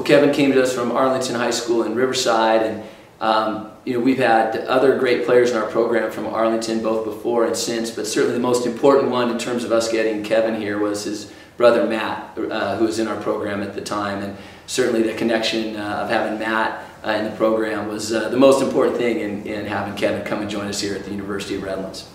Kevin came to us from Arlington High School in Riverside, and um, you know we've had other great players in our program from Arlington both before and since, but certainly the most important one in terms of us getting Kevin here was his brother Matt, uh, who was in our program at the time, and certainly the connection uh, of having Matt uh, in the program was uh, the most important thing in, in having Kevin come and join us here at the University of Redlands.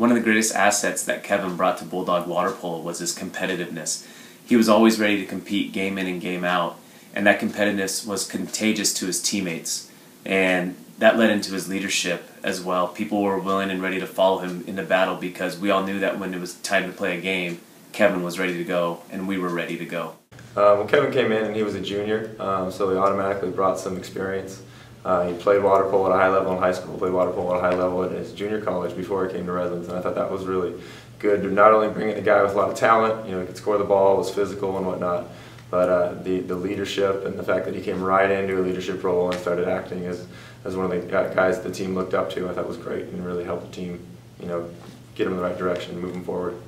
One of the greatest assets that Kevin brought to Bulldog Water Polo was his competitiveness. He was always ready to compete game in and game out, and that competitiveness was contagious to his teammates. And that led into his leadership as well. People were willing and ready to follow him into battle because we all knew that when it was time to play a game, Kevin was ready to go, and we were ready to go. Uh, well, Kevin came in and he was a junior, um, so he automatically brought some experience. Uh, he played water polo at a high level in high school, played water polo at a high level in his junior college before he came to Redlands, and I thought that was really good to not only bring in a guy with a lot of talent, you know, he could score the ball, was physical and whatnot, but uh, the, the leadership and the fact that he came right into a leadership role and started acting as, as one of the guys the team looked up to, I thought was great and really helped the team, you know, get him in the right direction, and move moving forward.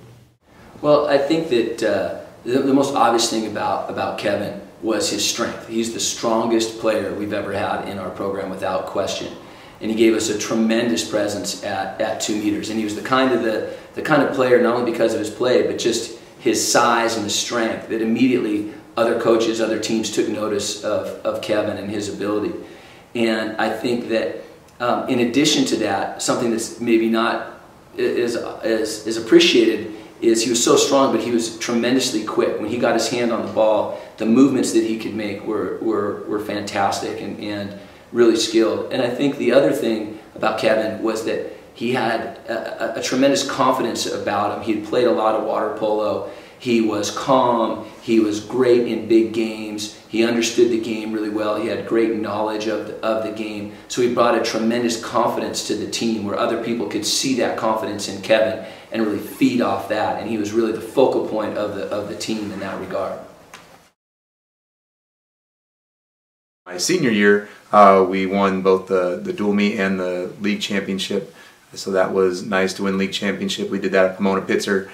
Well, I think that uh, the, the, most obvious thing about, about Kevin was his strength. He's the strongest player we've ever had in our program without question. And he gave us a tremendous presence at, at two meters. And he was the kind of the, the kind of player, not only because of his play, but just his size and his strength, that immediately other coaches, other teams took notice of, of Kevin and his ability. And I think that um, in addition to that, something that's maybe not is, is, is appreciated is he was so strong, but he was tremendously quick. When he got his hand on the ball, the movements that he could make were, were, were fantastic and, and really skilled. And I think the other thing about Kevin was that he had a, a, a tremendous confidence about him. He had played a lot of water polo. He was calm. He was great in big games. He understood the game really well. He had great knowledge of the, of the game. So he brought a tremendous confidence to the team where other people could see that confidence in Kevin and really feed off that. And he was really the focal point of the, of the team in that regard. My senior year, uh, we won both the, the dual meet and the league championship. So that was nice to win league championship. We did that at Pomona Pitzer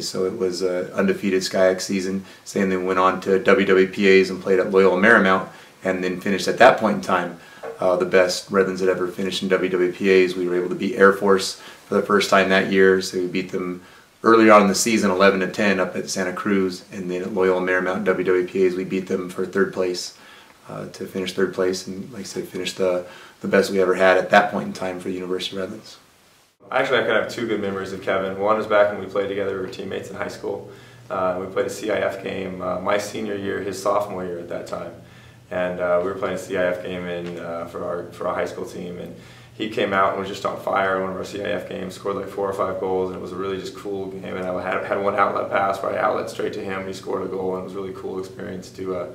so it was an undefeated SCIAC season. And then went on to WWPAs and played at Loyola Marymount, and then finished at that point in time uh, the best Redlands had ever finished in WWPAs. We were able to beat Air Force for the first time that year, so we beat them earlier on in the season 11 to 10 up at Santa Cruz, and then at Loyola Marymount WWPAs we beat them for third place. Uh, to finish third place and like I said finish the, the best we ever had at that point in time for the University of Redlands. Actually, I could have two good memories of Kevin. One is back when we played together, we were teammates in high school. Uh, we played a CIF game uh, my senior year, his sophomore year at that time. And uh, we were playing a CIF game in, uh, for, our, for our high school team. And he came out and was just on fire in one of our CIF games, scored like four or five goals, and it was a really just cool game. And I had, had one outlet pass, right outlet straight to him. He scored a goal, and it was a really cool experience to uh,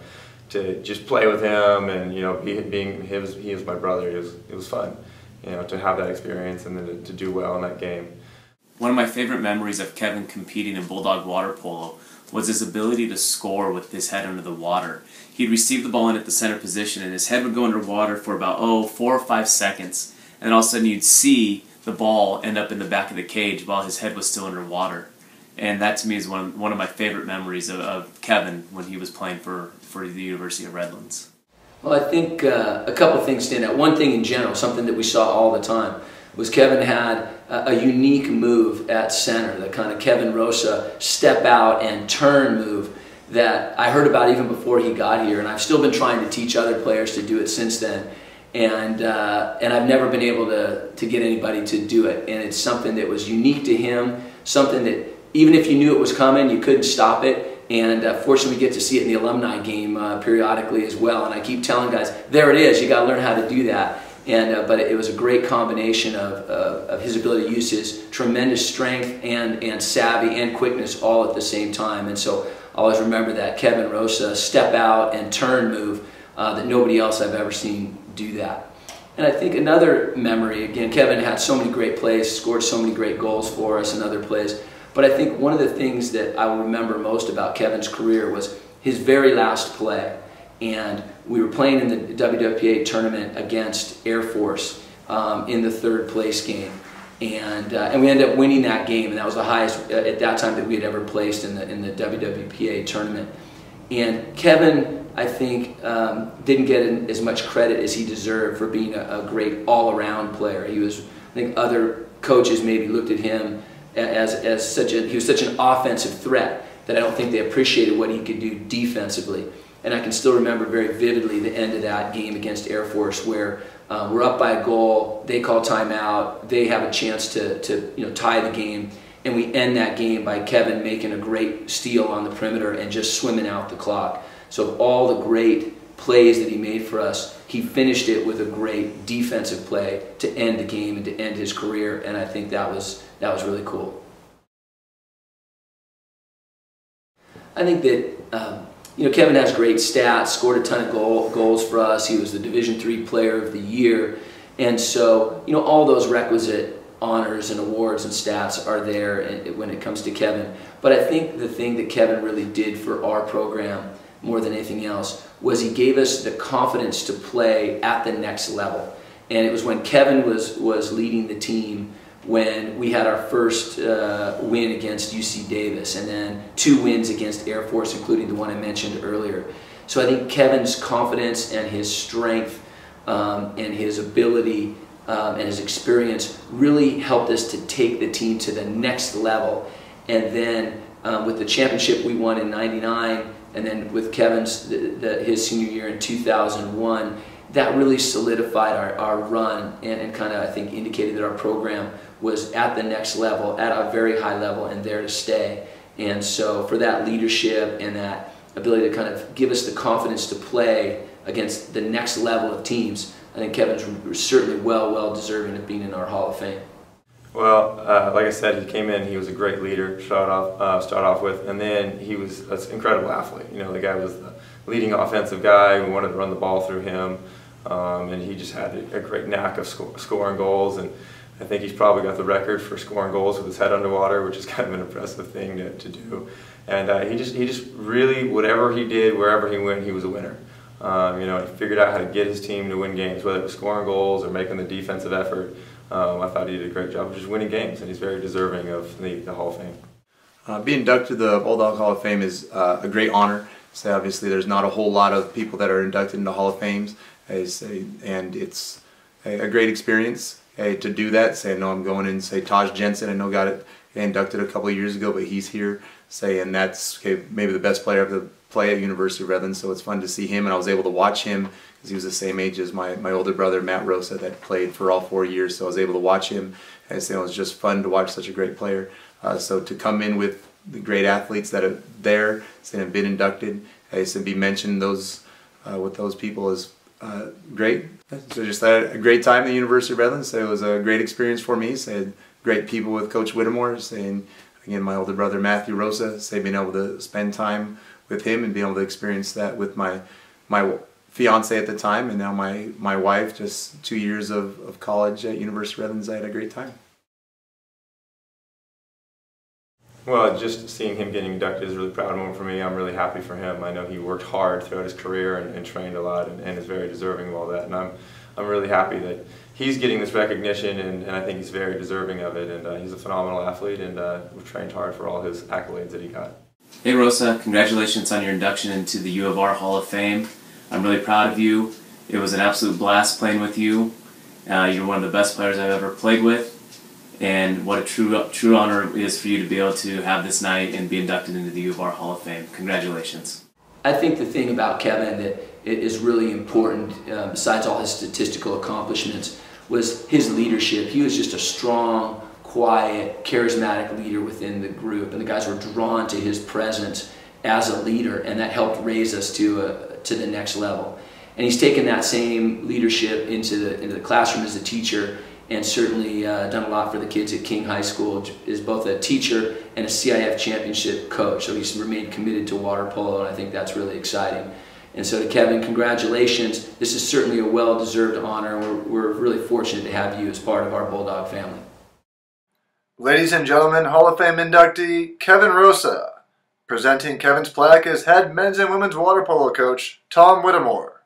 to just play with him. And you know, be, being was, he was my brother. It was, it was fun you know, to have that experience and then to, to do well in that game. One of my favorite memories of Kevin competing in Bulldog water polo was his ability to score with his head under the water. He'd receive the ball in at the center position and his head would go underwater for about, oh, four or five seconds. And all of a sudden you'd see the ball end up in the back of the cage while his head was still underwater. And that to me is one of, one of my favorite memories of, of Kevin when he was playing for, for the University of Redlands. Well, I think uh, a couple things stand out. One thing in general, something that we saw all the time, was Kevin had a, unique move at center, the kind of Kevin Rosa step out and turn move that I heard about even before he got here, and I've still been trying to teach other players to do it since then. And, uh, and I've never been able to, to get anybody to do it. And it's something that was unique to him, something that even if you knew it was coming, you couldn't stop it and uh, fortunately, we get to see it in the alumni game uh, periodically as well. And I keep telling guys, there it is. You got to learn how to do that. And uh, but it was a great combination of, of his ability to use his tremendous strength and and savvy and quickness all at the same time. And so I always remember that Kevin Rosa step out and turn move uh, that nobody else I've ever seen do that. And I think another memory, again, Kevin had so many great plays, scored so many great goals for us in other plays. But I think one of the things that I will remember most about Kevin's career was his very last play. And we were playing in the WWPA tournament against Air Force um, in the third place game. and uh, and we ended up winning that game, and that was the highest uh, at that time that we had ever placed in the in the WWPA tournament. And Kevin, I think, um, didn't get as much credit as he deserved for being a, a great all-around player. He was, I think, other coaches maybe looked at him as as such a he was such an offensive threat that I don't think they appreciated what he could do defensively. And I can still remember very vividly the end of that game against Air Force where um, we're up by a goal, they call timeout, they have a chance to, to you know, tie the game, and we end that game by Kevin making a great steal on the perimeter and just swimming out the clock. So all the great plays that he made for us, he finished it with a great defensive play to end the game and to end his career, and I think that was, that was really cool. I think that um, you know Kevin has great stats, scored a ton of goal, goals for us. He was the Division three Player of the Year, and so you know all those requisite honors and awards and stats are there when it comes to Kevin. But I think the thing that Kevin really did for our program more than anything else was he gave us the confidence to play at the next level. And it was when Kevin was was leading the team when we had our first uh, win against UC Davis and then two wins against Air Force, including the one I mentioned earlier. So I think Kevin's confidence and his strength um, and his ability um, and his experience really helped us to take the team to the next level. And then um, with the championship we won in 99 and then with Kevin's the, the, his senior year in 2001, that really solidified our, our run and, and kind of, I think, indicated that our program was at the next level, at a very high level, and there to stay. And so, for that leadership and that ability to kind of give us the confidence to play against the next level of teams, I think Kevin's certainly well, well deserving of being in our Hall of Fame. Well, uh, like I said, he came in. He was a great leader. Start off, uh, start off with, and then he was an incredible athlete. You know, the guy was the leading offensive guy. We wanted to run the ball through him, um, and he just had a, a great knack of sco scoring goals. And I think he's probably got the record for scoring goals with his head underwater, which is kind of an impressive thing to, to do. And uh, he just he just really whatever he did, wherever he went, he was a winner. Um, you know, he figured out how to get his team to win games, whether it was scoring goals or making the defensive effort. Um, I thought he did a great job of just winning games, and he's very deserving of the, the Hall of Fame. Uh, being inducted to the Bulldog Hall of Fame is uh, a great honor. So obviously, there's not a whole lot of people that are inducted into Hall of Fames, and it's a great experience hey, to do that. Say, know I'm going in, say, Taj Jensen, I know got it inducted a couple of years ago, but he's here. Say, and that's okay, maybe the best player of the play at University of Redlands, so it's fun to see him, and I was able to watch him because he was the same age as my, my older brother, Matt Rosa, that played for all four years, so I was able to watch him, and it was just fun to watch such a great player. Uh, so to come in with the great athletes that are there, say, have been inducted, and to be mentioned those uh, with those people is uh, great. So just had a great time at the University of Redlands. So it was a great experience for me. So I had great people with Coach Whittemore. Saying again, my older brother Matthew Rosa. Say being able to spend time with him and being able to experience that with my my fiance at the time and now my my wife. Just two years of, of college at University of Redlands. I had a great time. Well, just seeing him getting inducted is a really proud moment for me. I'm really happy for him. I know he worked hard throughout his career and, and trained a lot and, and, is very deserving of all that. And I'm, I'm really happy that he's getting this recognition and, and I think he's very deserving of it. And uh, he's a phenomenal athlete and uh, we've trained hard for all his accolades that he got. Hey Rosa, congratulations on your induction into the U of R Hall of Fame. I'm really proud of you. It was an absolute blast playing with you. Uh, you're one of the best players I've ever played with and what a true true honor it is for you to be able to have this night and be inducted into the U of R Hall of Fame. Congratulations. I think the thing about Kevin that is really important, uh, besides all his statistical accomplishments, was his leadership. He was just a strong, quiet, charismatic leader within the group, and the guys were drawn to his presence as a leader, and that helped raise us to a, to the next level. And he's taken that same leadership into the into the classroom as a teacher and certainly uh, done a lot for the kids at King High School. Is both a teacher and a CIF championship coach, so he's remained committed to water polo, and I think that's really exciting. And so to Kevin, congratulations. This is certainly a well-deserved honor. We're, we're really fortunate to have you as part of our Bulldog family. Ladies and gentlemen, Hall of Fame inductee Kevin Rosa. Presenting Kevin's plaque is head men's and women's water polo coach Tom Whittemore.